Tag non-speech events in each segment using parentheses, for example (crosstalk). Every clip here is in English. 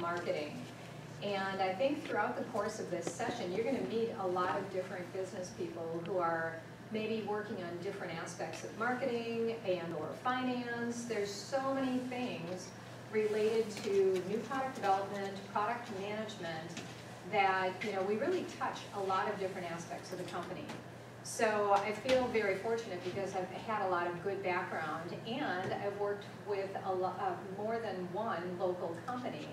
marketing. And I think throughout the course of this session, you're gonna meet a lot of different business people who are maybe working on different aspects of marketing and or finance. There's so many things related to new product development, product management, that, you know, we really touch a lot of different aspects of the company. So I feel very fortunate because I've had a lot of good background and I've worked with a lot, uh, more than one local company.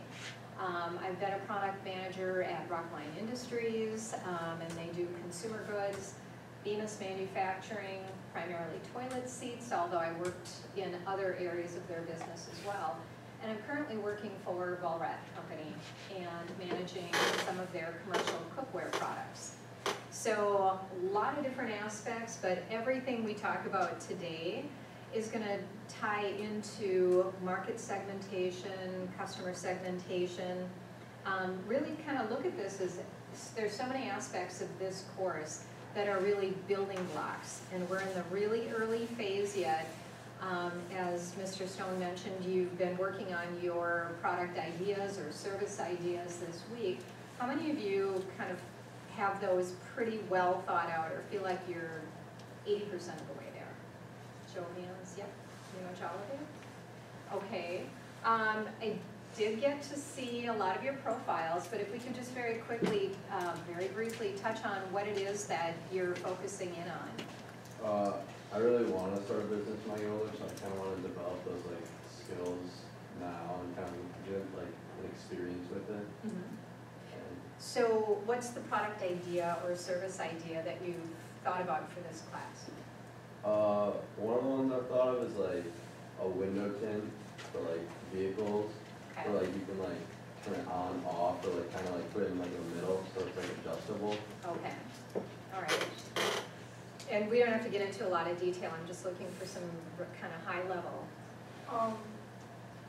Um, I've been a product manager at Rockline Industries, um, and they do consumer goods, Bemis Manufacturing, primarily toilet seats, although I worked in other areas of their business as well. And I'm currently working for Vollrath Company and managing some of their commercial cookware products. So a lot of different aspects, but everything we talk about today is gonna tie into market segmentation, customer segmentation. Um, really kind of look at this as, there's so many aspects of this course that are really building blocks. And we're in the really early phase yet. Um, as Mr. Stone mentioned, you've been working on your product ideas or service ideas this week. How many of you kind of have those pretty well thought out or feel like you're eighty percent of the way there? Show yep, pretty much all of you? Okay, um, I did get to see a lot of your profiles, but if we could just very quickly, um, very briefly touch on what it is that you're focusing in on. Uh, I really wanna start a business my older, so I kinda wanna develop those like skills now and kind of get like an experience with it. And, So what's the product idea or service idea that you've thought about for this class? Uh, one of the ones I thought of is like a window tint for like vehicles, Okay, where like you can like turn it on, off, or like kinda like put it in like the middle, so it's like adjustable. okay, all right. And we don't have to get into a lot of detail, I'm just looking for some kind of high level. Um,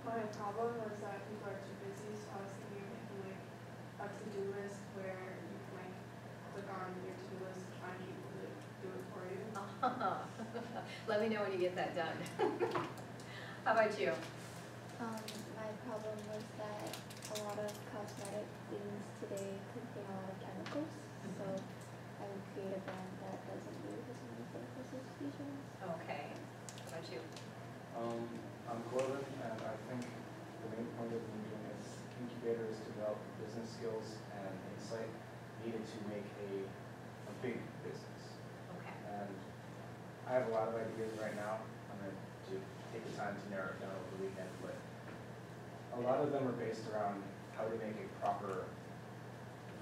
my problem was that people are too busy, so I was thinking of making like a to-do list where you can like click on your to-do list, find people to do it for you. (laughs) Let me know when you get that done. (laughs) How about you? Um, my problem was that a lot of cosmetic things today contain a lot of chemicals, so I would create a brand that doesn't use as many chemical substitutions. Okay, how about you? Um, I'm Corbin, and I think the main point of the meeting is incubators develop business skills and insight needed to make a, a big business. I have a lot of ideas right now, I'm gonna take the time to narrow it down over the weekend, but a lot of them are based around how to make a proper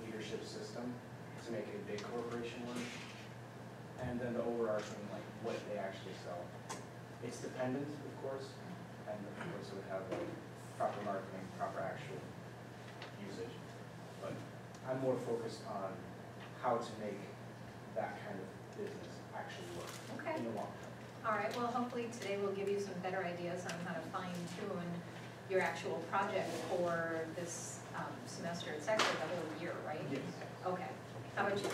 leadership system to make a big corporation work. And then the overarching, like, what they actually sell. It's dependent, of course, and of course it would have like proper marketing, proper actual usage. But I'm more focused on how to make that kind of business actually work okay. in the long term. All right, well, hopefully today will give you some better ideas on how to fine tune your actual project for this um, semester. It's actually the whole year, right? Yes. Okay, how about you?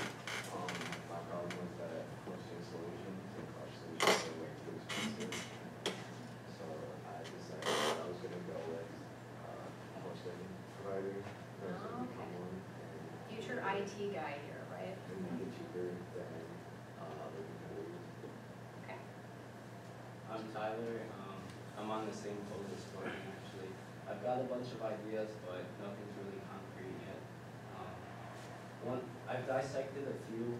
Um, my problem was that hosting solutions and cost solutions are way too expensive. So I decided that I was gonna go with, uh, hosting provider, there's gonna become one. and- Future IT guy here, right? And make it cheaper than, uh, other competitors. Okay. I'm Tyler, um, I'm on the same boat as Courtney actually. I've got a bunch of ideas, but nothing's really concrete yet. Um, One, I've dissected a few,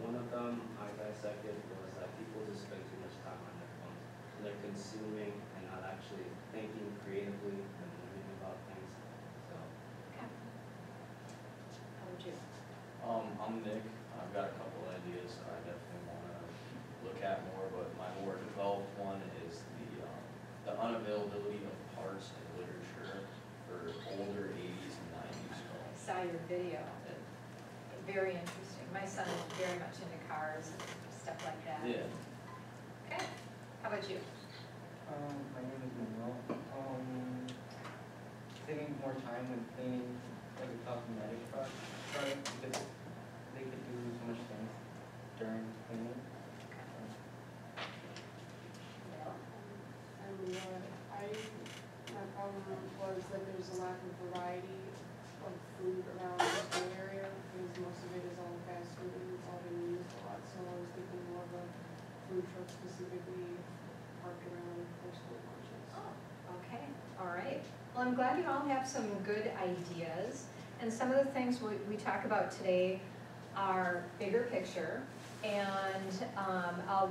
one of them I dissected was that people just spend too much time on their phones. And they're consuming and not actually thinking creatively and learning about things, so. Okay. How about you? Um, I'm Nick, I've got a couple ideas I definitely wanna look at more, but my more developed one is the, um, the unavailability of parts and literature for older eighties and nineties phones. Saw your video. Very interesting. My son is very much into cars and stuff like that. Yeah, Okay, how about you? Um, my name is Manuel. Um, saving more time when cleaning like a cosmetic pro- product because they could do so much things during cleaning. And, uh, I, my problem was that there's a lack of variety I'm glad you all have some good ideas. And some of the things we, we talk about today are bigger picture. And, um, I'll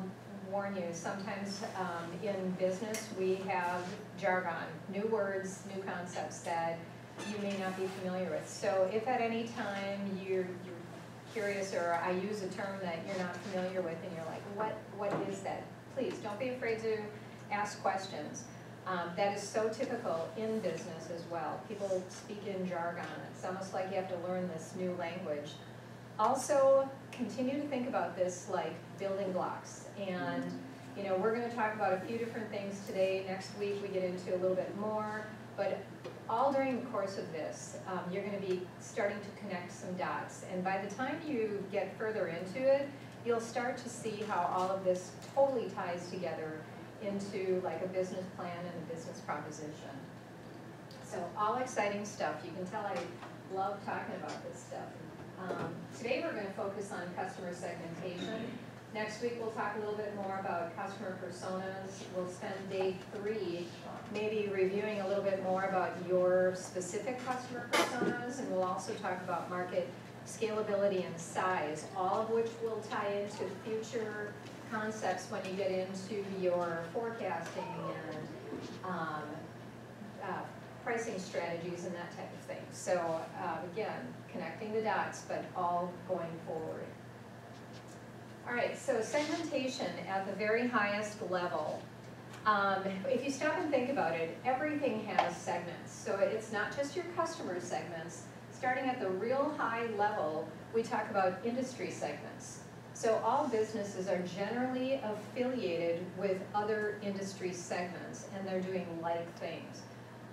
warn you, sometimes, um, in business, we have jargon, new words, new concepts that you may not be familiar with. So if at any time you're, you're curious, or I use a term that you're not familiar with, and you're like, what, what is that? Please, don't be afraid to ask questions. Um, that is so typical in business as well. People speak in jargon. It's almost like you have to learn this new language. Also, continue to think about this like building blocks. And, you know, we're gonna talk about a few different things today. Next week, we get into a little bit more. But all during the course of this, um, you're gonna be starting to connect some dots. And by the time you get further into it, you'll start to see how all of this totally ties together into like a business plan and a business proposition. So all exciting stuff. You can tell I love talking about this stuff. Um, today we're gonna focus on customer segmentation. Next week, we'll talk a little bit more about customer personas. We'll spend day three maybe reviewing a little bit more about your specific customer personas, and we'll also talk about market scalability and size, all of which will tie into future concepts when you get into your forecasting and, um, uh, pricing strategies and that type of thing. So, uh, again, connecting the dots, but all going forward. All right, so segmentation at the very highest level. Um, if you stop and think about it, everything has segments. So it's not just your customer segments. Starting at the real high level, we talk about industry segments. So all businesses are generally affiliated with other industry segments and they're doing like things.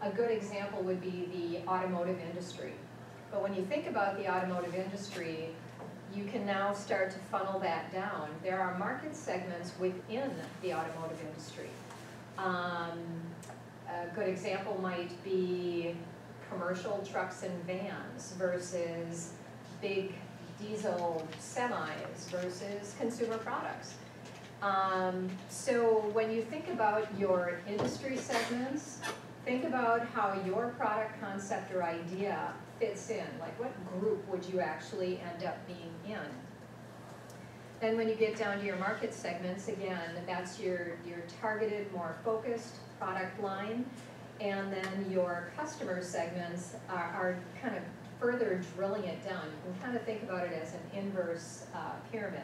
A good example would be the automotive industry. But when you think about the automotive industry, you can now start to funnel that down. There are market segments within the automotive industry. Um, a good example might be commercial trucks and vans versus big diesel semis versus consumer products. Um, so when you think about your industry segments, think about how your product concept or idea fits in. Like what group would you actually end up being in? Then when you get down to your market segments, again, that's your, your targeted, more focused product line. And then your customer segments are, are kind of further drilling it down. You can kind of think about it as an inverse uh, pyramid.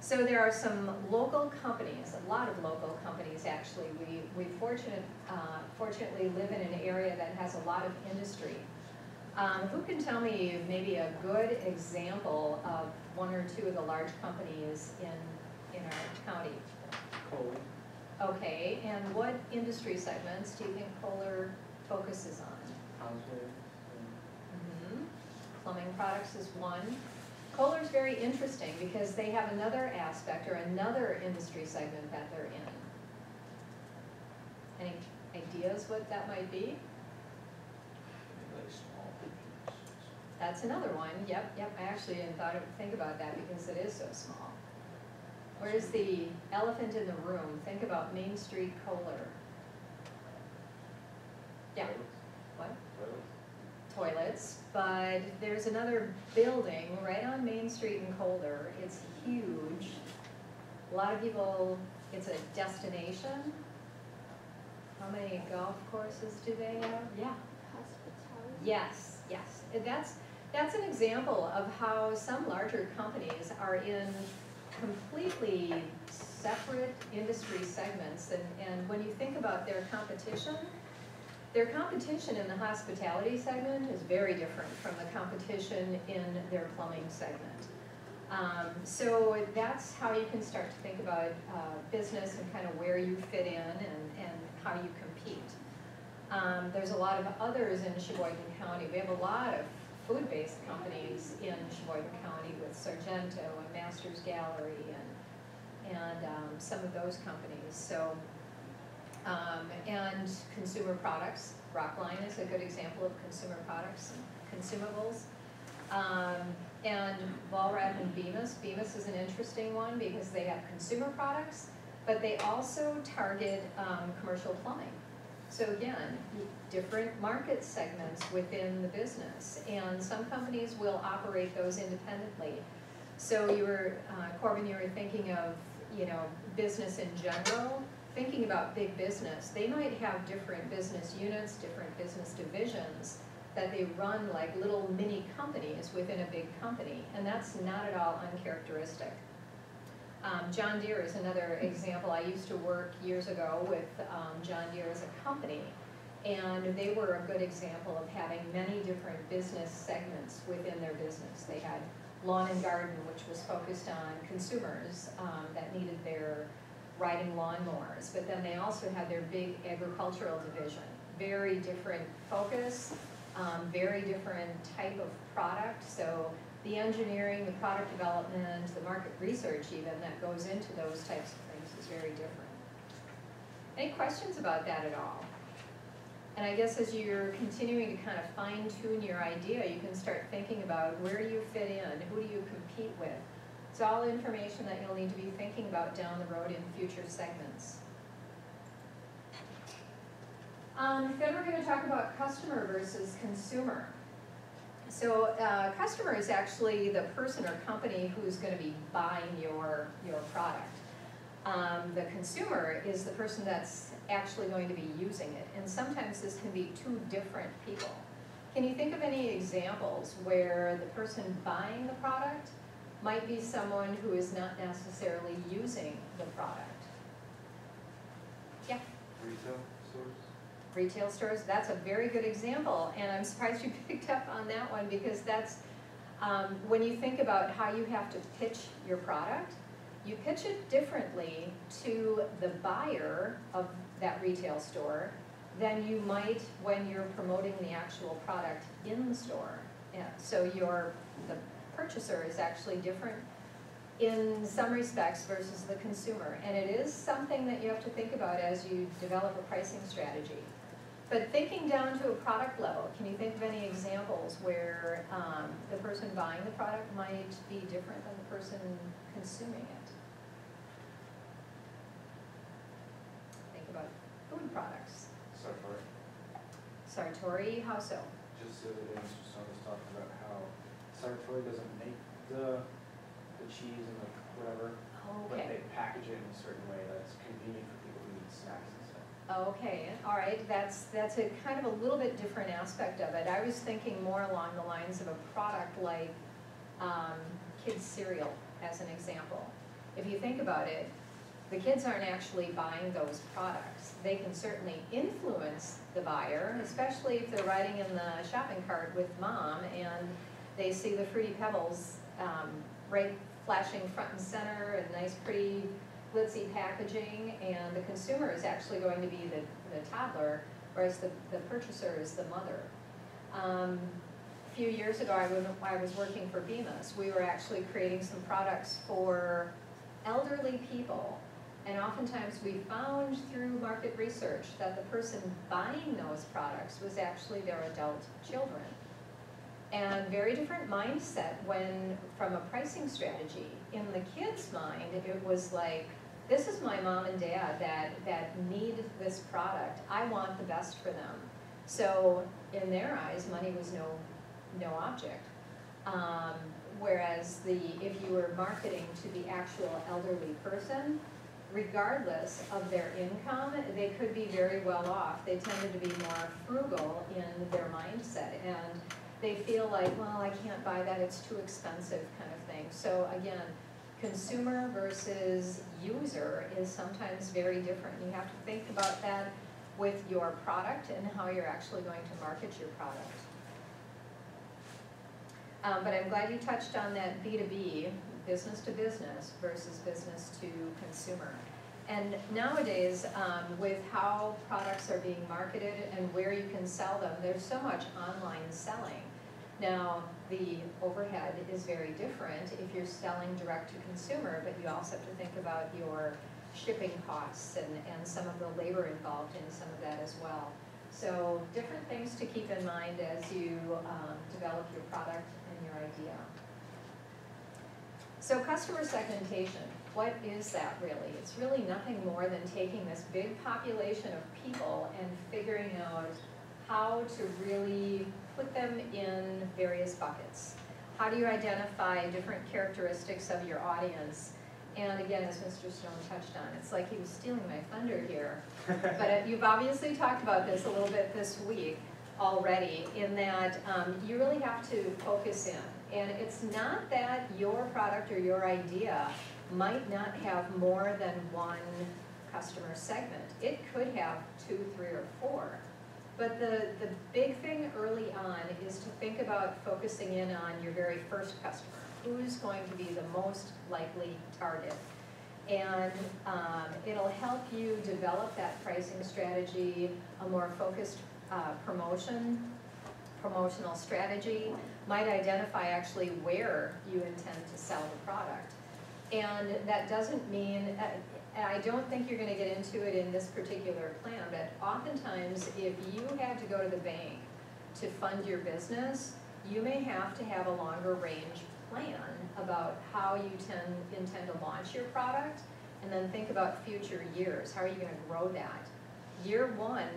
So there are some local companies, a lot of local companies actually. We, we fortunate, uh, fortunately live in an area that has a lot of industry. Um, who can tell me maybe a good example of one or two of the large companies in, in our county? Cool. Okay, and what industry segments do you think Kohler focuses on? Housewares. Plumbing products is one. Kohler's very interesting because they have another aspect or another industry segment that they're in. Any ideas what that might be? That's another one, yep, yep, I actually didn't thought of, think about that because it is so small. Where's the elephant in the room? Think about Main Street Kohler. Yeah, what? Toilets? But there's another building right on Main Street in Kohler. It's huge. A lot of people, it's a destination. How many golf courses do they have? Yeah. Hospitality. Yes, yes. That's, that's an example of how some larger companies are in completely separate industry segments. And, and when you think about their competition, their competition in the hospitality segment is very different from the competition in their plumbing segment. Um, so that's how you can start to think about uh, business and kind of where you fit in and, and how you compete. Um, there's a lot of others in Sheboygan County. We have a lot of food-based companies in Sheboygan County with Sargento and Masters Gallery and, and um, some of those companies. So, um, and consumer products. Rockline is a good example of consumer products consumables. Um, and Vollrath and Bemis. Bemis is an interesting one because they have consumer products, but they also target um, commercial plumbing. So again, different market segments within the business, and some companies will operate those independently. So you were, uh, Corbin, you were thinking of, you know, business in general, thinking about big business, they might have different business units, different business divisions that they run like little mini companies within a big company, and that's not at all uncharacteristic. Um, John Deere is another example. I used to work years ago with um, John Deere as a company, and they were a good example of having many different business segments within their business. They had lawn and garden, which was focused on consumers um, that needed their riding lawnmowers, but then they also had their big agricultural division. Very different focus, um, very different type of product, so the engineering, the product development, the market research even that goes into those types of things is very different. Any questions about that at all? And I guess as you're continuing to kind of fine tune your idea, you can start thinking about where you fit in, who do you compete with? It's all information that you'll need to be thinking about down the road in future segments. Um, then we're gonna talk about customer versus consumer. So, uh, customer is actually the person or company who's gonna be buying your, your product. Um, the consumer is the person that's actually going to be using it, and sometimes this can be two different people. Can you think of any examples where the person buying the product might be someone who is not necessarily using the product? Yeah? Retail stores? retail stores, that's a very good example, and I'm surprised you (laughs) picked up on that one, because that's, um, when you think about how you have to pitch your product, you pitch it differently to the buyer of that retail store than you might when you're promoting the actual product in the store. Yeah, so your, the purchaser is actually different in some respects versus the consumer. And it is something that you have to think about as you develop a pricing strategy. But thinking down to a product level, can you think of any examples where um, the person buying the product might be different than the person consuming it? Think about food products. Sartori. Sartori, how so? Just the other day, Mr. Stone was talking about how Sartori doesn't make the, the cheese and the whatever, but Okay, they package it in a certain way that's convenient for people who need snacks and stuff. okay, all right, that's, that's a kind of a little bit different aspect of it. I was thinking more along the lines of a product like um, kids cereal, as an example. If you think about it, the kids aren't actually buying those products. They can certainly influence the buyer, especially if they're riding in the shopping cart with mom and they see the Fruity Pebbles um, right flashing front and center and nice pretty glitzy packaging and the consumer is actually going to be the, the toddler, whereas the, the purchaser is the mother. Um, a few years ago, I was, I was working for Bemis. We were actually creating some products for elderly people. And oftentimes we found through market research that the person buying those products was actually their adult children. And very different mindset when, from a pricing strategy. In the kid's mind, it was like, this is my mom and dad that, that need this product. I want the best for them. So in their eyes, money was no, no object. Um, whereas the, if you were marketing to the actual elderly person, regardless of their income, they could be very well off. They tended to be more frugal in their mindset. And they feel like, well, I can't buy that, it's too expensive kind of thing. So again, consumer versus user is sometimes very different. You have to think about that with your product and how you're actually going to market your product. Um, but I'm glad you touched on that B2B, business to business versus business to consumer. And nowadays, um, with how products are being marketed and where you can sell them, there's so much online selling. Now, the overhead is very different if you're selling direct to consumer, but you also have to think about your shipping costs and, and some of the labor involved in some of that as well. So different things to keep in mind as you um, develop your product and your idea. So customer segmentation, what is that really? It's really nothing more than taking this big population of people and figuring out how to really put them in various buckets. How do you identify different characteristics of your audience? And again, as Mr. Stone touched on, it's like he was stealing my thunder here. (laughs) But uh, you've obviously talked about this a little bit this week already, in that um, you really have to focus in. And it's not that your product or your idea might not have more than one customer segment. It could have two, three, or four. But the, the big thing early on is to think about focusing in on your very first customer. Who's going to be the most likely target? And um, it'll help you develop that pricing strategy, a more focused uh, promotion, promotional strategy, might identify actually where you intend to sell the product. And that doesn't mean, uh, and I don't think you're gonna get into it in this particular plan, but oftentimes, if you had to go to the bank to fund your business, you may have to have a longer range plan about how you tend, intend to launch your product, and then think about future years, how are you gonna grow that? Year one,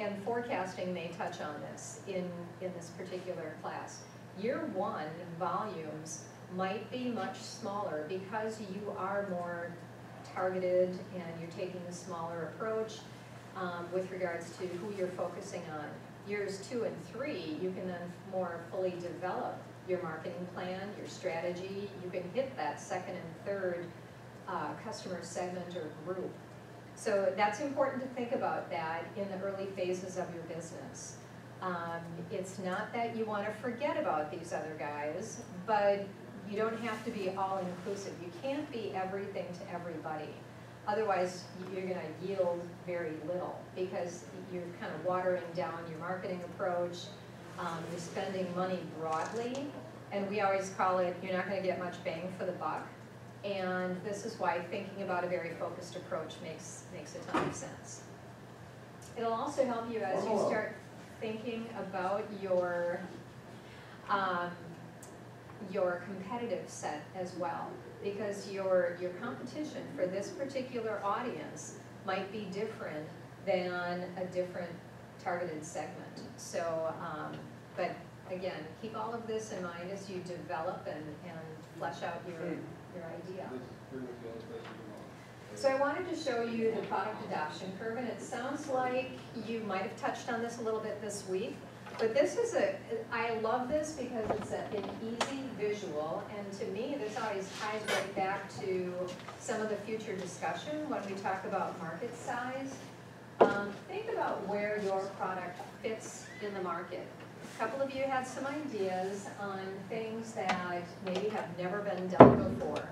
and forecasting may touch on this in, in this particular class. Year one volumes might be much smaller because you are more targeted and you're taking a smaller approach um, with regards to who you're focusing on. Years two and three, you can then more fully develop your marketing plan, your strategy. You can hit that second and third uh, customer segment or group. So that's important to think about that in the early phases of your business. Um, it's not that you want to forget about these other guys, but you don't have to be all inclusive. You can't be everything to everybody. Otherwise, you're gonna yield very little because you're kind of watering down your marketing approach. Um, you're spending money broadly, and we always call it, you're not gonna get much bang for the buck. And this is why thinking about a very focused approach makes, makes a ton of sense. It'll also help you as you start thinking about your, um, your competitive set as well. Because your, your competition for this particular audience might be different than a different targeted segment. So, um, but again, keep all of this in mind as you develop and, and flesh out your, your idea. So I wanted to show you the product adoption curve, and it sounds like you might have touched on this a little bit this week. But this is a, I love this because it's a, an easy visual, and to me, this always ties right back to some of the future discussion when we talk about market size. Um, think about where your product fits in the market. A couple of you had some ideas on things that maybe have never been done before.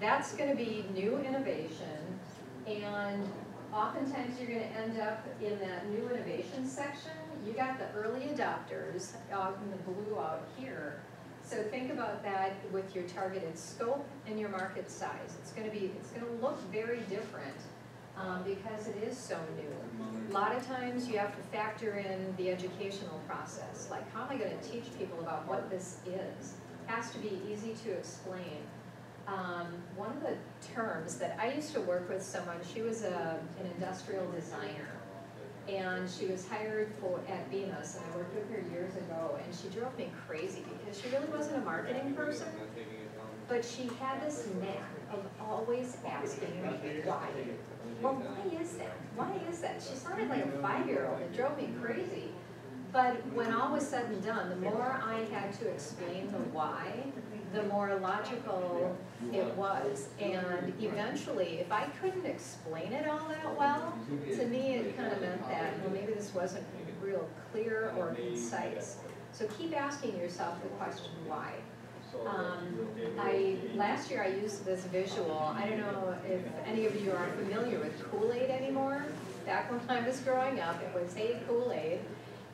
That's gonna be new innovation, and oftentimes you're gonna end up in that new innovation section you got the early adopters out in the blue out here. So think about that with your targeted scope and your market size. It's gonna be, it's gonna look very different um, because it is so new. A lot of times you have to factor in the educational process, like how am I gonna teach people about what this is? Has to be easy to explain. Um, one of the terms that I used to work with someone, she was a, an industrial designer and she was hired for, at Bemis, and I worked with her years ago, and she drove me crazy because she really wasn't a marketing person, but she had this knack of always asking me why. Well, why is that? Why is that? She sounded like a five-year-old, it drove me crazy. But when all was said and done, the more I had to explain the why, the more logical it was. And eventually, if I couldn't explain it all that well, to me, it kind of meant that, well, maybe this wasn't real clear or concise. So keep asking yourself the question, why? Um, I, last year I used this visual, I don't know if any of you are familiar with Kool-Aid anymore. Back when I was growing up, it was Hey Kool-Aid.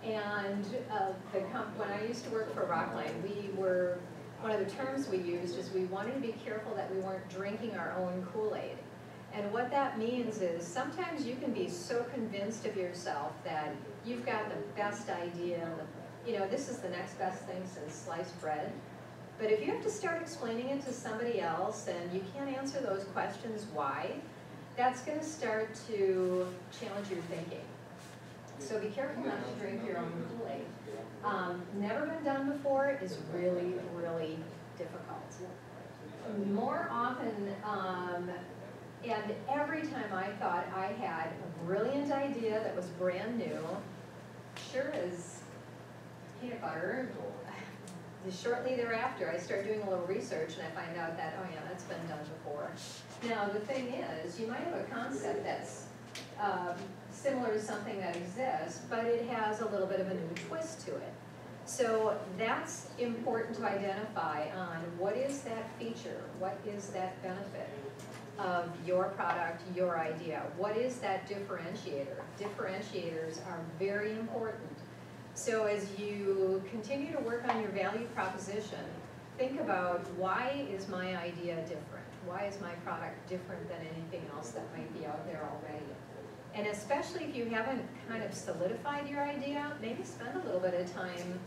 And uh, the when I used to work for Rockline, we were one of the terms we used is we wanted to be careful that we weren't drinking our own Kool-Aid. And what that means is sometimes you can be so convinced of yourself that you've got the best idea, you know, this is the next best thing since sliced bread. But if you have to start explaining it to somebody else and you can't answer those questions why, that's gonna start to challenge your thinking. So be careful not to drink your own Kool-Aid. Um, never been done before is really, really difficult. More often, um, and every time I thought I had a brilliant idea that was brand new, sure as peanut butter, shortly thereafter, I start doing a little research and I find out that, oh yeah, that's been done before. Now, the thing is, you might have a concept that's similar to something that exists, but it has a little bit of a new twist to it. So that's important to identify on what is that feature, what is that benefit of your product, your idea, what is that differentiator? Differentiators are very important. So as you continue to work on your value proposition, think about why is my idea different? Why is my product different than anything else that might be out there already? And especially if you haven't kind of solidified your idea, maybe spend a little bit of time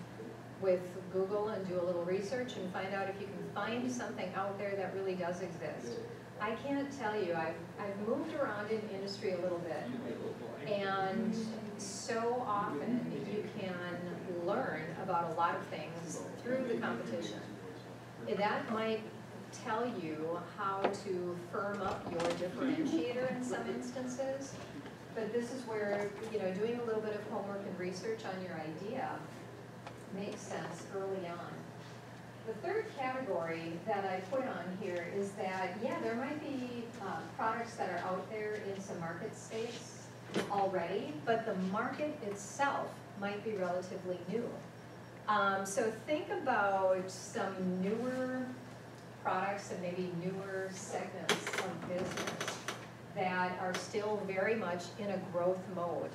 with Google and do a little research and find out if you can find something out there that really does exist. I can't tell you, I've, I've moved around in industry a little bit, and so often you can learn about a lot of things through the competition. That might tell you how to firm up your differentiator in some instances, but this is where, you know, doing a little bit of homework and research on your idea makes sense early on. The third category that I put on here is that, yeah, there might be uh, products that are out there in some market space already, but the market itself might be relatively new. Um, so think about some newer products and maybe newer segments of business that are still very much in a growth mode.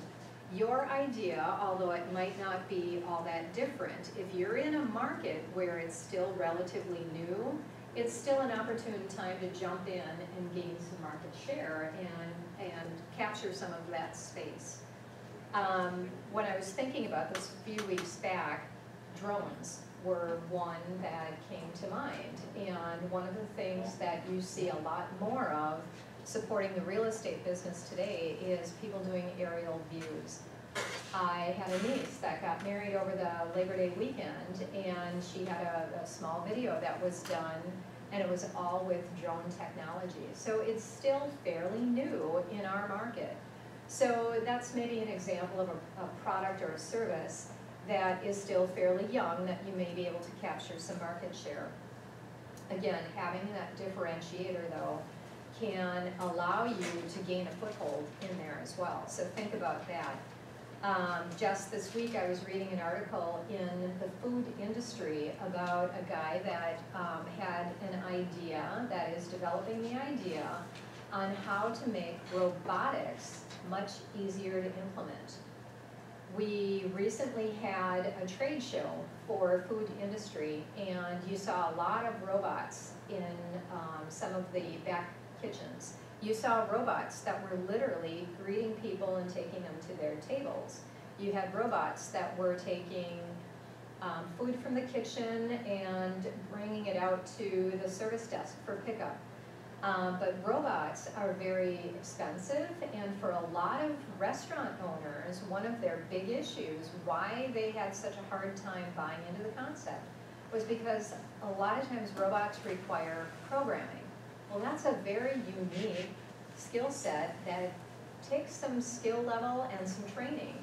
Your idea, although it might not be all that different, if you're in a market where it's still relatively new, it's still an opportune time to jump in and gain some market share and, and capture some of that space. Um, when I was thinking about this a few weeks back, drones were one that came to mind. And one of the things that you see a lot more of supporting the real estate business today is people doing aerial views. I had a niece that got married over the Labor Day weekend and she had a, a small video that was done and it was all with drone technology. So it's still fairly new in our market. So that's maybe an example of a, a product or a service that is still fairly young that you may be able to capture some market share. Again, having that differentiator though can allow you to gain a foothold in there as well. So think about that. Um, just this week, I was reading an article in the food industry about a guy that um, had an idea, that is developing the idea, on how to make robotics much easier to implement. We recently had a trade show for food industry, and you saw a lot of robots in um, some of the back kitchens. You saw robots that were literally greeting people and taking them to their tables. You had robots that were taking um, food from the kitchen and bringing it out to the service desk for pickup. Um, but robots are very expensive, and for a lot of restaurant owners, one of their big issues, why they had such a hard time buying into the concept, was because a lot of times robots require programming. Well, that's a very unique skill set that takes some skill level and some training.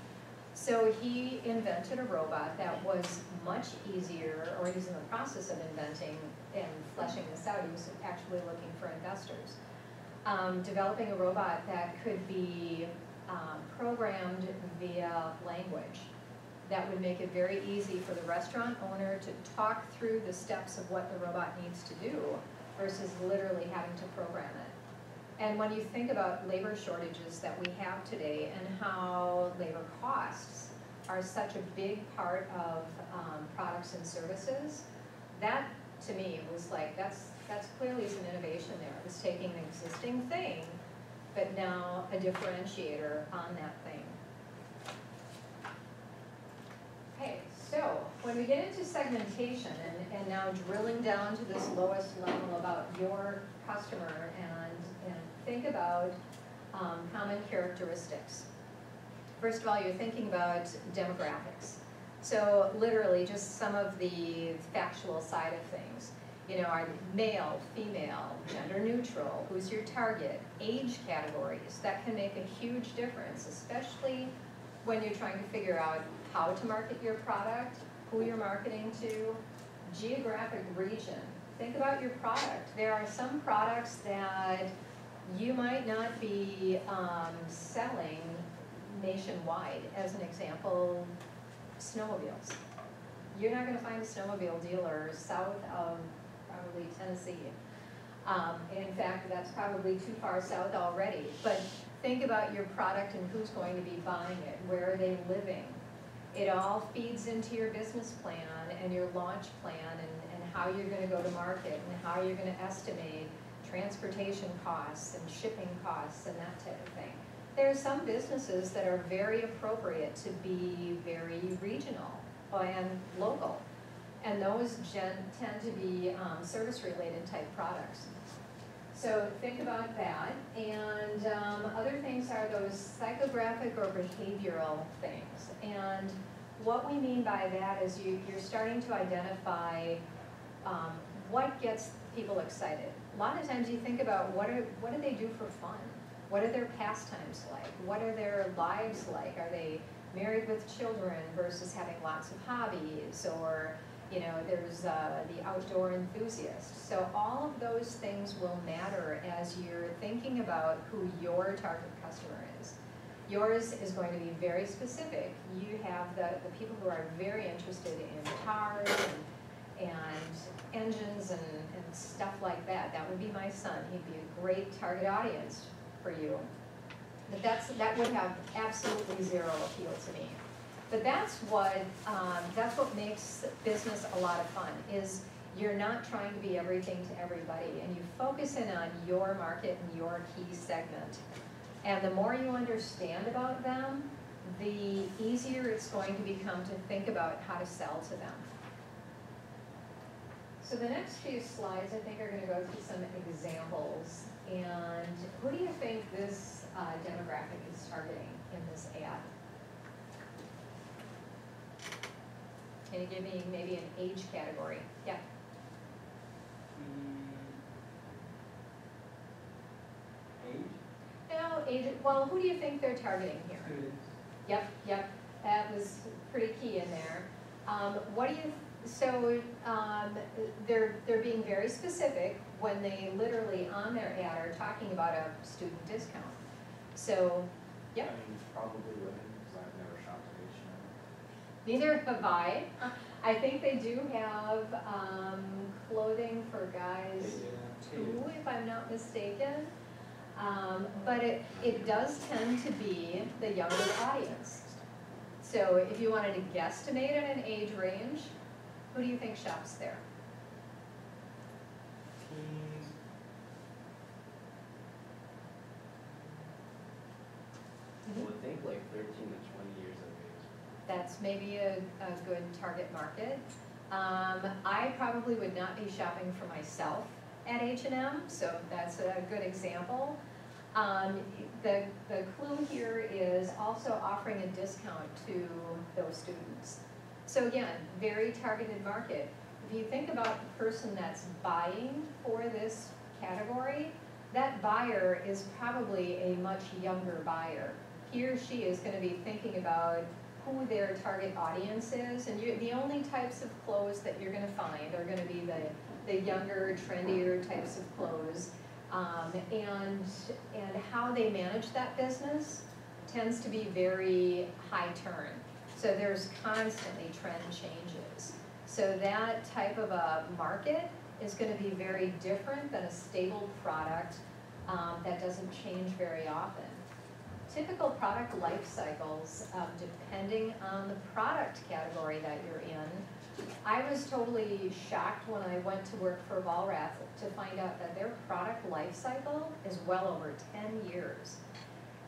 So he invented a robot that was much easier, or he's in the process of inventing and fleshing this out. He was actually looking for investors. Um, developing a robot that could be um, programmed via language. That would make it very easy for the restaurant owner to talk through the steps of what the robot needs to do versus literally having to program it. And when you think about labor shortages that we have today and how labor costs are such a big part of um, products and services, that to me was like, that's, that's clearly some innovation there. It was taking an existing thing, but now a differentiator on that thing. Okay, so when we get into segmentation and, and now drilling down to this lowest level about your customer and, and think about um, common characteristics. First of all, you're thinking about demographics. So literally, just some of the factual side of things. You know, are male, female, gender neutral, who's your target, age categories, that can make a huge difference, especially when you're trying to figure out how to market your product, who you're marketing to, geographic region. Think about your product. There are some products that you might not be um, selling nationwide. As an example, snowmobiles. You're not gonna find a snowmobile dealer south of probably Tennessee. Um, in fact, that's probably too far south already. But think about your product and who's going to be buying it, where are they living? It all feeds into your business plan and your launch plan and, and how you're gonna go to market and how you're gonna estimate transportation costs and shipping costs and that type of thing. There are some businesses that are very appropriate to be very regional and local. And those tend to be, um, service-related type products. So think about that, and, um, other things are those psychographic or behavioral things. And what we mean by that is you, you're starting to identify, um, what gets people excited. A lot of times you think about what are, what do they do for fun? What are their pastimes like? What are their lives like? Are they married with children versus having lots of hobbies? Or, you know, there's uh, the outdoor enthusiast. So all of those things will matter as you're thinking about who your target customer is. Yours is going to be very specific. You have the, the people who are very interested in cars and, and engines and, and stuff like that. That would be my son. He'd be a great target audience for you. But that's, that would have absolutely zero appeal to me. But that's what, um, that's what makes business a lot of fun, is you're not trying to be everything to everybody, and you focus in on your market and your key segment. And the more you understand about them, the easier it's going to become to think about how to sell to them. So the next few slides, I think, are gonna go through some examples. And who do you think this uh, demographic is targeting in this ad? Can you give me maybe an age category? Yeah, Mm, Age, no, age, well, who do you think they're targeting here? students, Yep, yep, that was pretty key in there. Um, what do you, so, um, they're, they're being very specific when they literally on their ad are talking about a student discount. So, Yep. I mean, probably women, because I've never shopped at H and M. neither have I. I think they do have, um, clothing for guys too, if I'm not mistaken. Um, but it, it does tend to be the younger audience. So if you wanted to guesstimate at an age range, who do you think shops there? teens, I would think like thirteen to twenty years of age. That's maybe a, a good target market. Um, I probably would not be shopping for myself at H and M, so that's a good example. Um, the, the clue here is also offering a discount to those students. So again, very targeted market. If you think about the person that's buying for this category, that buyer is probably a much younger buyer. He or she is gonna be thinking about who their target audience is, and you, the only types of clothes that you're gonna find are gonna be the, the younger, trendier types of clothes. Um, and, and how they manage that business tends to be very high turn. So there's constantly trend changes. So that type of a market is gonna be very different than a stable product, um, that doesn't change very often typical product life cycles, um, depending on the product category that you're in. I was totally shocked when I went to work for Vollrath to find out that their product life cycle is well over ten years.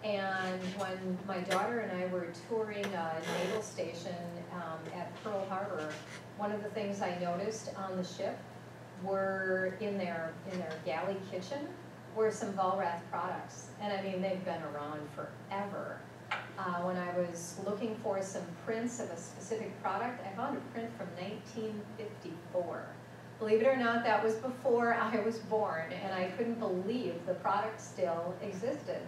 And when my daughter and I were touring a naval station um, at Pearl Harbor, one of the things I noticed on the ship were in their, in their galley kitchen were some Vollrath products. And I mean, they've been around forever. Uh, when I was looking for some prints of a specific product, I found a print from nineteen fifty-four. Believe it or not, that was before (laughs) I was born, and I couldn't believe the product still existed.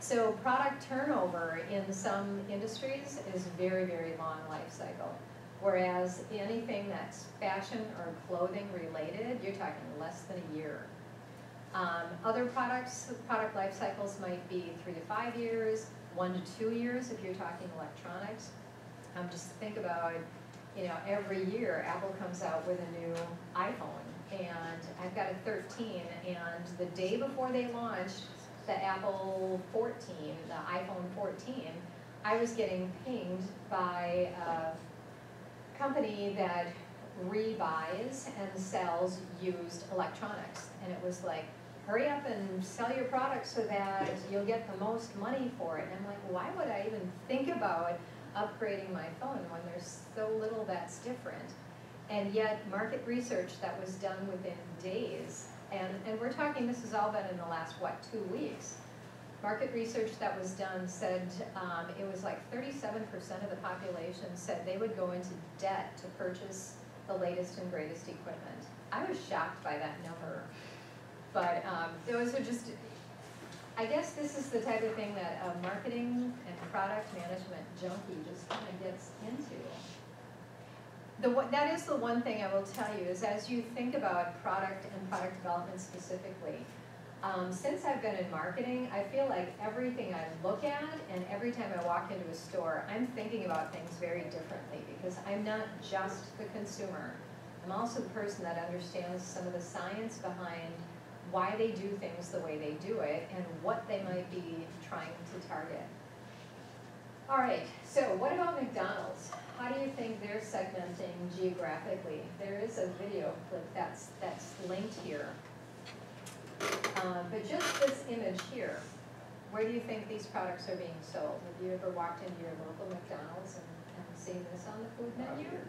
So product turnover in some industries is very, very long life cycle. Whereas anything that's fashion or clothing related, you're talking less than a year. Um, other products, product life cycles might be three to five years, one to two years if you're talking electronics. Um, just think about, you know, every year Apple comes out with a new iPhone. And I've got a thirteen, and the day before they launched the Apple fourteen, the iPhone fourteen, I was getting pinged by a company that rebuys and sells used electronics. And it was like, hurry up and sell your product so that you'll get the most money for it. And I'm like, why would I even think about upgrading my phone when there's so little that's different? And yet, market research that was done within days, and, and we're talking, this has all been in the last, what, two weeks? Market research that was done said, um, it was like thirty-seven percent of the population said they would go into debt to purchase the latest and greatest equipment. I was shocked by that number. But, um, those are just, I guess this is the type of thing that a marketing and product management junkie just kind of gets into. The, that is the one thing I will tell you, is as you think about product and product development specifically, um, since I've been in marketing, I feel like everything I look at and every time I walk into a store, I'm thinking about things very differently because I'm not just the consumer. I'm also the person that understands some of the science behind why they do things the way they do it and what they might be trying to target. All right, so what about McDonald's? How do you think they're segmenting geographically? There is a video clip that's, that's linked here. Um, but just this image here, where do you think these products are being sold? Have you ever walked into your local McDonald's and, and seen this on the food Not menu? here.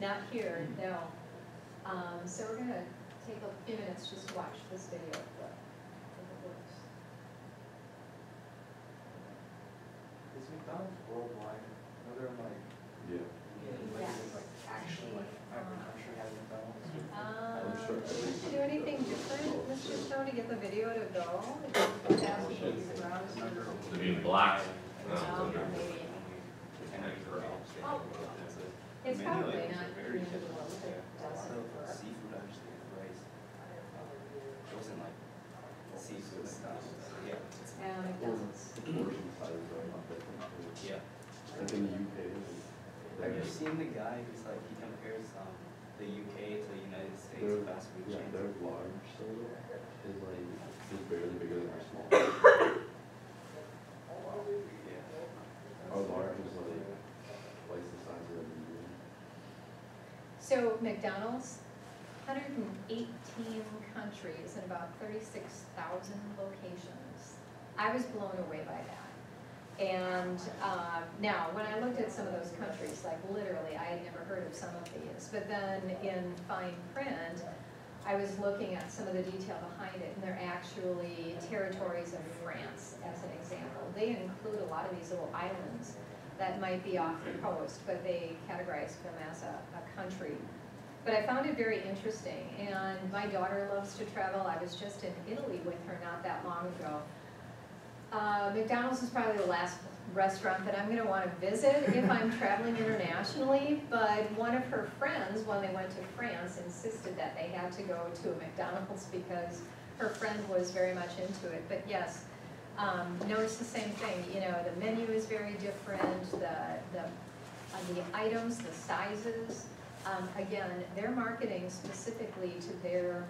Not here, no. Um, so we're gonna take a few minutes just to watch this video clip, if it works. Is McDonald's worldwide? I they're in like, Yeah. like, Yes. like actually like every country has McDonald's. Um, sure did you do anything different, Mr. Stone, to get the video to go? To use the browser? To be black. Oh, maybe. It's probably not very in the different. world, it does So it for. seafood actually is rice. It wasn't like seafood stuff, yeah. Yeah, McDonald's. The portion size is a lot different too. Yeah. Like in the UK, Have you seen the guy who's like, he compares, um, the UK to the United States Their, fast food yeah, chains? their large soda is like, is barely bigger than our small. Yeah. Our large is like twice the size of the medium. So McDonald's, hundred and eighteen countries and about thirty-six thousand locations. I was blown away by that. And, uh, now, when I looked at some of those countries, like literally, I had never heard of some of these, but then in fine print, I was looking at some of the detail behind it, and they're actually territories of France, as an example. They include a lot of these little islands that might be off the coast, but they categorize them as a, a country. But I found it very interesting, and my daughter loves to travel. I was just in Italy with her not that long ago. Uh, McDonald's is probably the last restaurant that I'm gonna wanna visit if I'm traveling internationally, but one of her friends, when they went to France, insisted that they had to go to a McDonald's because her friend was very much into it, but yes, um, notice the same thing, you know, the menu is very different, the, the, uh, the items, the sizes. Um, again, they're marketing specifically to their,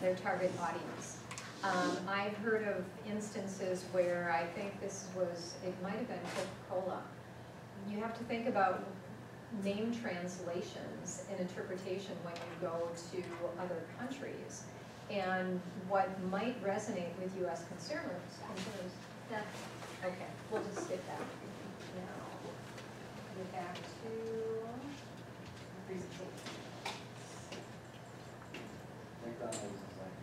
their target audience. Um, I've heard of instances where I think this was, it might have been Coca-Cola. You have to think about name translations and interpretation when you go to other countries. And what might resonate with US consumers, consumers okay, we'll just skip that. Now, get back to presentation. McDonald's is like,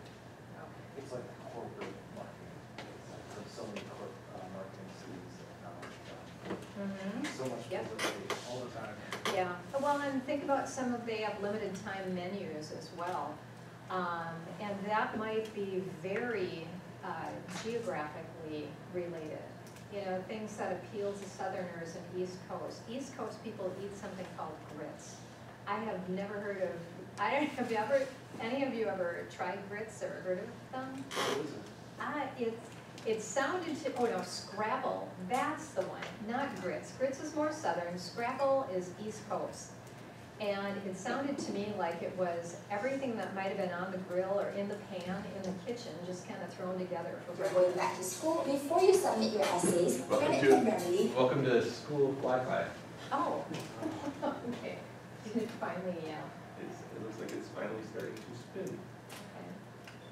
Okay. it's like corporate marketing. It's like for so many corp, uh, marketing cities that now, Mm-hmm. uh, so much Yep. all the time. Yeah, well, and think about some of, they have limited time menus as well. Um, and that might be very, uh, geographically related. You know, things that appeal to southerners and east coast. East coast people eat something called grits. I have never heard of, (laughs) I don't, have you ever, any of you ever tried grits or heard of them? What is it? I, it, it sounded to, oh no, Scrapple, that's the one, not grits. Grits is more southern, Scrapple is east coast. And it sounded to me like it was everything that might have been on the grill or in the pan in the kitchen, just kind of thrown together for We're going back to school. Before you submit your essays, Welcome Janet to- Kimberly Welcome to school Wi-Fi. Oh, (laughs) okay, Did finally, yeah, It's, it looks like it's finally starting to spin,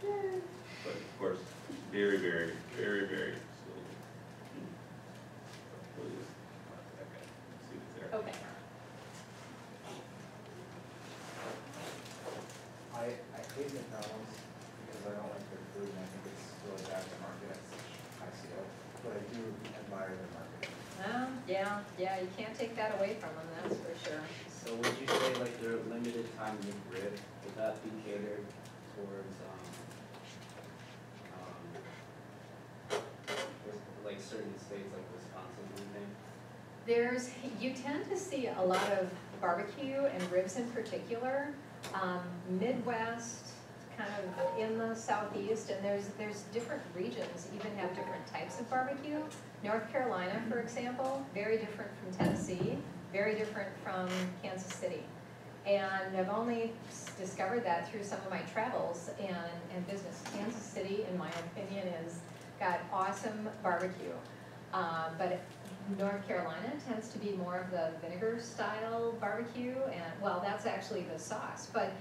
okay. but of course, very, very, very, very slowly. We'll just, okay, see what's there. Okay, I, I hate McDonald's because I don't like their food and I think it's really bad to market at such high scale, but I do admire their marketing. well, yeah, yeah, you can't take that away from them, that's for sure. So would you say like their limited time McRib, would that be catered towards, um, um, with- like certain states like Wisconsin, do you? There's, you tend to see a lot of barbecue and ribs in particular, um, Midwest, kind of in the southeast, and there's, there's different regions even have different types of barbecue. North Carolina, for example, very different from Tennessee, very different from Kansas City. And I've only discovered that through some of my travels and, and business. Kansas City, in my opinion, is, got awesome barbecue. Uh, but North Carolina tends to be more of the vinegar style barbecue and, well, that's actually the sauce. But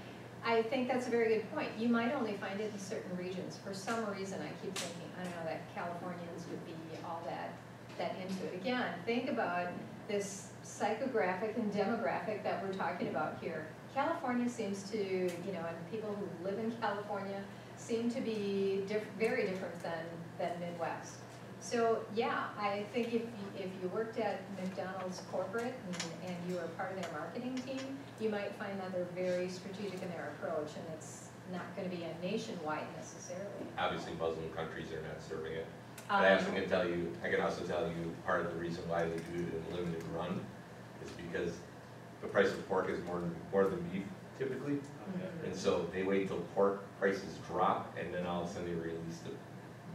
I think that's a very good point. You might only find it in certain regions. For some reason, I keep thinking, I don't know, that Californians would be all that, that into it. Again, think about this psychographic and demographic that we're talking about here. California seems to, you know, and people who live in California seem to be diff- very different than, than Midwest. So, yeah, I think if, you- if you worked at McDonald's corporate and, and you were part of their marketing team, you might find that they're very strategic in their approach and it's not gonna be a nationwide necessarily. obviously Muslim countries are not serving it. But I also Um, can tell you, I can also tell you, part of the reason why they do it in limited run is because the price of pork is more, more than beef typically. Mhm. And so they wait till pork prices drop and then all of a sudden they release the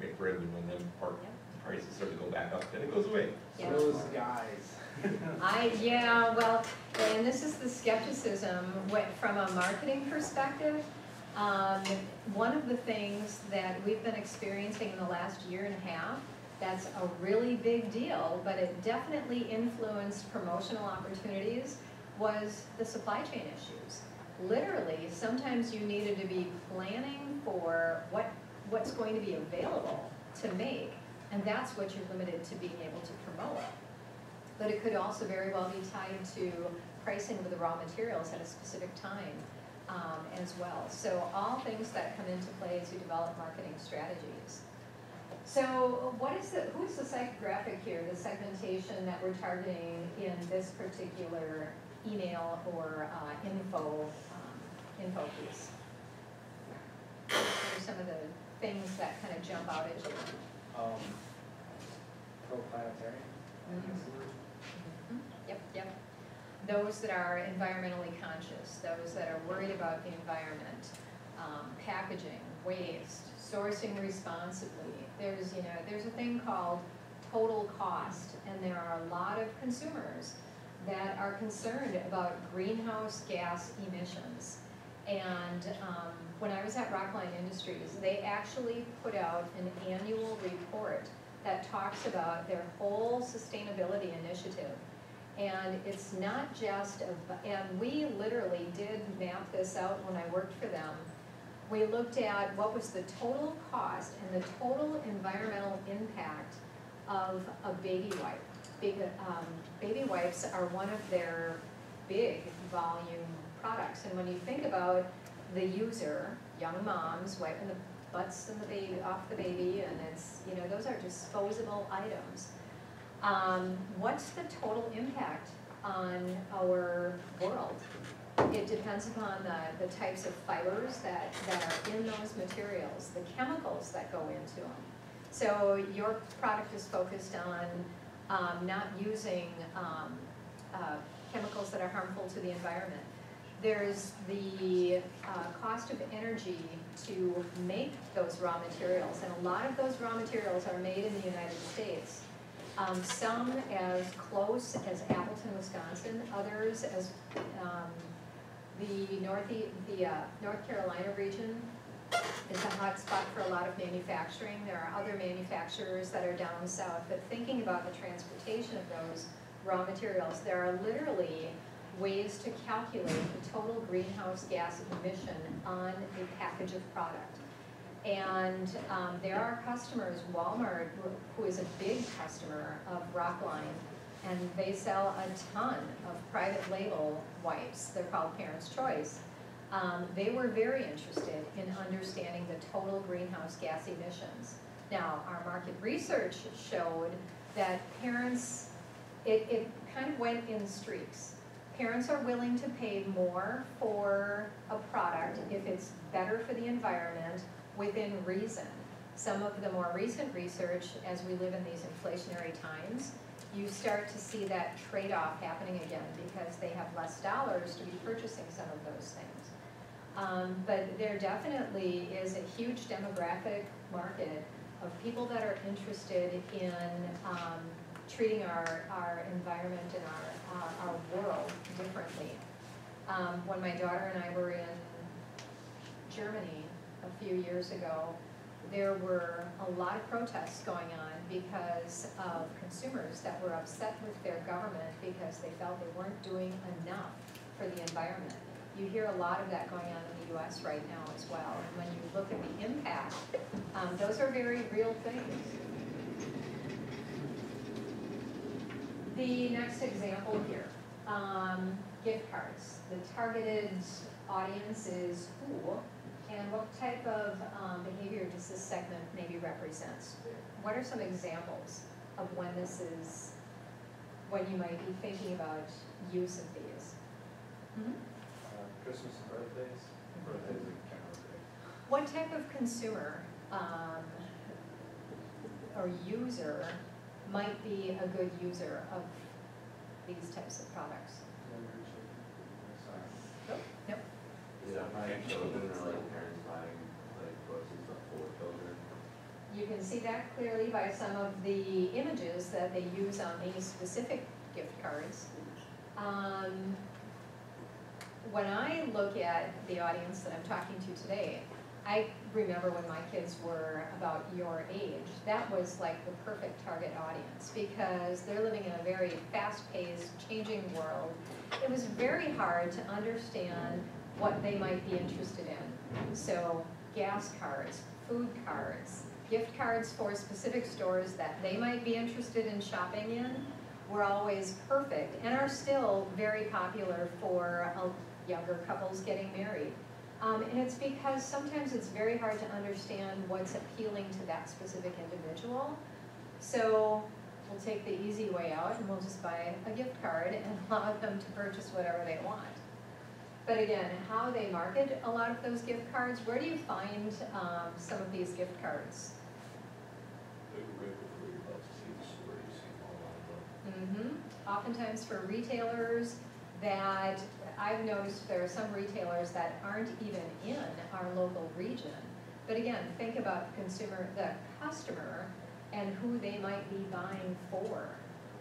McRib and when then pork Yep. prices start to go back up, then it goes away. Yeah. Those guys. (laughs) I, yeah, well, and this is the skepticism, what, from a marketing perspective. Um, one of the things that we've been experiencing in the last year and a half, that's a really big deal, but it definitely influenced promotional opportunities, was the supply chain issues. Literally, sometimes you needed to be planning for what, what's going to be available to make, and that's what you're limited to being able to promote. But it could also very well be tied to pricing of the raw materials at a specific time um, as well. So all things that come into play as you develop marketing strategies. So what is the, who's the psychographic here, the segmentation that we're targeting in this particular email or uh, info, um, info piece? Some of the things that kind of jump out at you? Um, pro-planetarian, I think is the word. Mhm. Yep, yep. Those that are environmentally conscious, those that are worried about the environment, um, packaging, waste, sourcing responsibly. There's, you know, there's a thing called total cost, and there are a lot of consumers that are concerned about greenhouse gas emissions. And um, when I was at Rockline Industries, they actually put out an annual report that talks about their whole sustainability initiative. And it's not just, a- and we literally did map this out when I worked for them. We looked at what was the total cost and the total environmental impact of a baby wipe. Big, um, baby wipes are one of their big volume products, and when you think about the user, young moms wiping the butts and the baby, off the baby, and it's, you know, those are disposable items. Um, what's the total impact on our world? It depends upon the, the types of fibers that, that are in those materials, the chemicals that go into them. So your product is focused on, um, not using, um, uh, chemicals that are harmful to the environment. There's the, uh, cost of energy to make those raw materials, and a lot of those raw materials are made in the United States. Um, some as close as Appleton, Wisconsin, others as, um, the the, uh, North Carolina region is a hot spot for a lot of manufacturing. There are other manufacturers that are down south, but thinking about the transportation of those raw materials, there are literally ways to calculate the total greenhouse gas emission on a package of product. And um, there are customers, Walmart, who- is a big customer of Rockline, and they sell a ton of private label wipes, they're called Parents' Choice. Um, They were very interested in understanding the total greenhouse gas emissions. Now, our market research showed that parents, it, it kind of went in streaks. Parents are willing to pay more for a product if it's better for the environment within reason. Some of the more recent research, as we live in these inflationary times, you start to see that trade-off happening again because they have less dollars to be purchasing some of those things. Um, but there definitely is a huge demographic market of people that are interested in, um, treating our, our environment and our, uh, our world differently. Um, when my daughter and I were in Germany a few years ago, there were a lot of protests going on because of consumers that were upset with their government because they felt they weren't doing enough for the environment. You hear a lot of that going on in the US right now as well. And when you look at the impact, um, those are very real things. The next example here, um, gift cards. The targeted audience is who, and what type of um, behavior does this segment maybe represents? What are some examples of when this is, when you might be thinking about use of these? Mhm. Uh, Christmas and birthdays, birthdays are generally. What type of consumer um, or user might be a good user of these types of products? Sorry. Nope. Yeah, children or like parents buying like groceries for children. You can see that clearly by some of the images that they use on these specific gift cards. Um, When I look at the audience that I'm talking to today, I remember when my kids were about your age, that was like the perfect target audience because they're living in a very fast-paced, changing world. It was very hard to understand what they might be interested in. So gas cards, food cards, gift cards for specific stores that they might be interested in shopping in were always perfect and are still very popular for uh, younger couples getting married. Um, and it's because sometimes it's very hard to understand what's appealing to that specific individual. So we'll take the easy way out and we'll just buy a gift card and (laughs) allow them to purchase whatever they want. But again, how they market a lot of those gift cards, where do you find um, some of these gift cards? Mm-hmm. Oftentimes for retailers that, I've noticed there are some retailers that aren't even in our local region. But again, think about the consumer, the customer and who they might be buying for.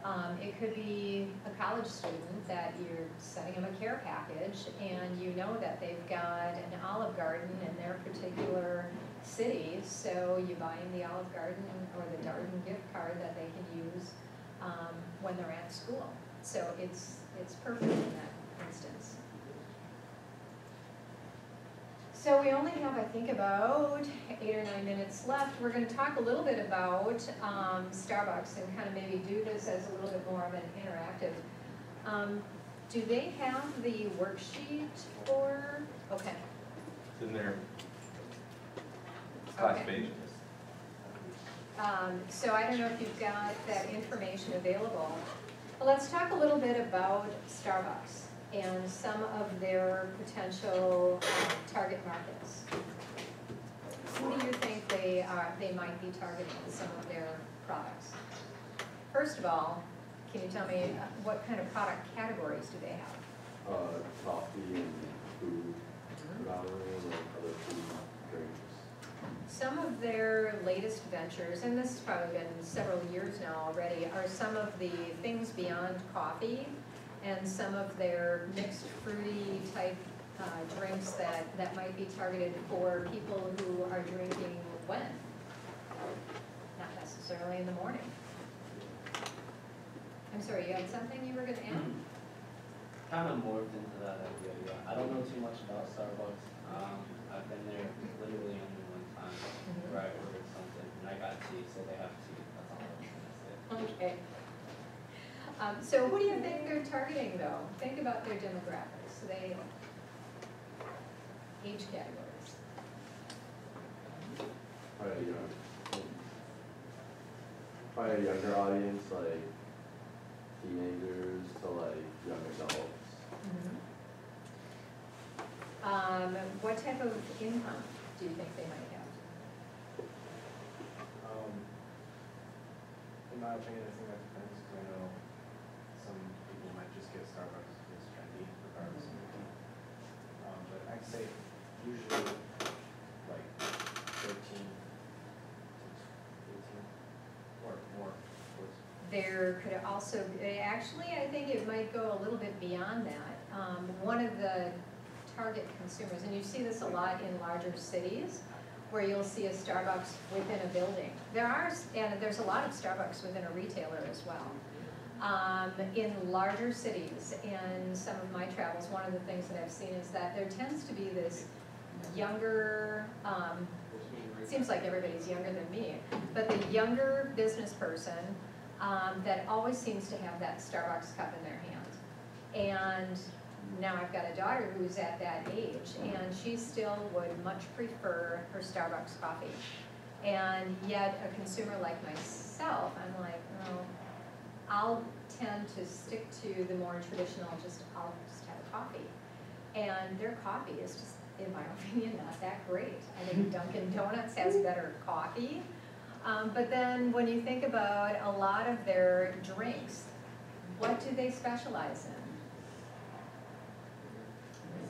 Um, it could be a college student that you're sending them a care package and you know that they've got an Olive Garden in their particular city, so you buy them the Olive Garden or the Darden gift card that they can use um, when they're at school. So it's, it's perfect in that instance. So we only have, I think, about eight or nine minutes left. We're gonna talk a little bit about um, Starbucks and kind of maybe do this as a little bit more of an interactive. Um, Do they have the worksheet for, okay, It's in there. Last Okay. page. Um, So I don't know if you've got that information available. But let's talk a little bit about Starbucks and some of their potential um, target markets. Who do you think they are, they might be targeting with some of their products? First of all, can you tell me uh, what kind of product categories do they have? Uh, coffee and food, predominantly, and other food. Some of their latest ventures, and this has probably been several years now already, are some of the things beyond coffee and some of their mixed fruity type uh, drinks that, that might be targeted for people who are drinking when? Not necessarily in the morning. I'm sorry, you had something you were gonna add? Kind of morphed into that idea, yeah. I don't know too much about Starbucks. Um, I've been there literally only one time Mhm. where I ordered something and I got tea, so they have tea. That's all I was gonna say. Okay. Um, so who do you think they're targeting though? Think about their demographics, they, age categories. Probably a young, probably a younger audience, like teenagers to like young adults. Um, what type of income do you think they might have? Um, my opinion, I think that depends, I know some people might just get Starbucks because it's trendy regardless of income. Um, but I'd say usually like thirteen to eighteen, or more. There could also, eh, actually, I think it might go a little bit beyond that. Um, one of the target consumers, and you see this a lot in larger cities, where you'll see a Starbucks within a building. There are, and there's a lot of Starbucks within a retailer as well. Um, in larger cities, and some of my travels, one of the things that I've seen is that there tends to be this younger, um, seems like everybody's younger than me, but the younger business person um, that always seems to have that Starbucks cup in their hand. And now I've got a daughter who's at that age, and she still would much prefer her Starbucks coffee. And yet, a consumer like myself, I'm like, oh, I'll tend to stick to the more traditional, just, I'll just have a coffee. And their coffee is just, in my (laughs) opinion, not that great. I think Dunkin' Donuts has better coffee. Um, but then when you think about a lot of their drinks, what do they specialize in?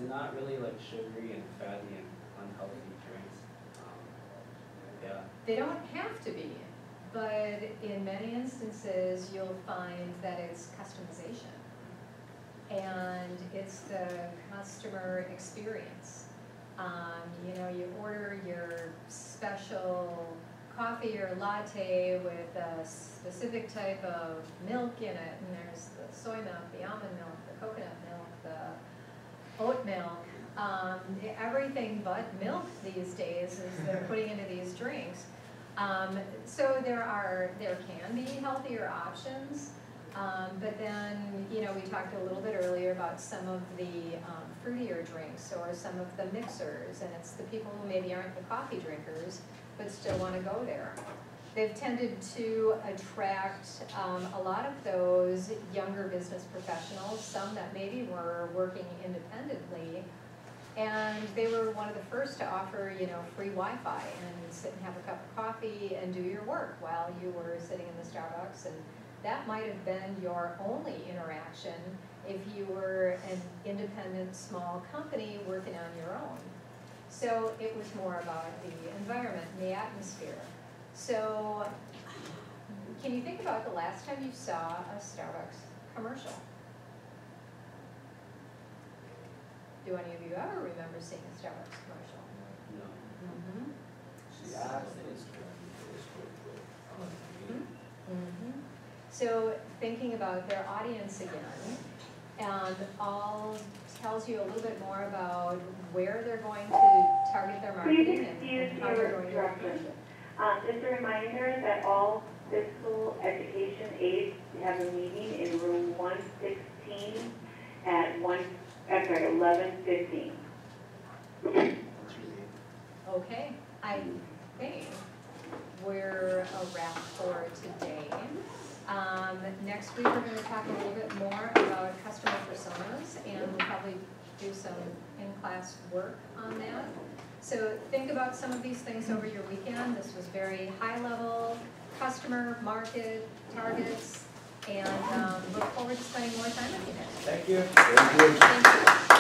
Not really like sugary and fatty and unhealthy drinks. Um, Yeah, They don't have to be, but in many instances, you'll find that it's customization. And it's the customer experience. Um, you know, you order your special coffee or latte with a specific type of milk in it, and there's the soy milk, the almond milk, the coconut milk, the oat milk, um, everything but milk these days is they're (laughs) putting into these drinks. Um, so there are, there can be healthier options, um, but then, you know, we talked a little bit earlier about some of the, um, fruitier drinks or some of the mixers, and it's the people who maybe aren't the coffee drinkers, but still wanna go there. They've tended to attract, um, a lot of those younger business professionals, some that maybe were working independently, and they were one of the first to offer, you know, free Wi-Fi and sit and have a cup of coffee and do your work while you were sitting in the Starbucks. And that might have been your only interaction if you were an independent, small company working on your own. So it was more about the environment and the atmosphere. So can you think about the last time you saw a Starbucks commercial? Do any of you ever remember seeing a Starbucks commercial? no. Mm-hmm. She asked, Mhm. So thinking about their audience again, and all tells you a little bit more about where they're going to target their marketing and how they're going to work. interruption. Um, just a reminder that all fiscal education aides have a meeting in room one sixteen at one, I'm sorry, eleven fifteen. Okay, I think we're a wrap for today. Um, next week, we're gonna talk a little bit more about customer personas, and we'll probably do some in-class work on that. So think about some of these things over your weekend. This was very high-level, customer, market, targets, and, um, look forward to spending more time with you guys. Thank you. Thank you. Thank you.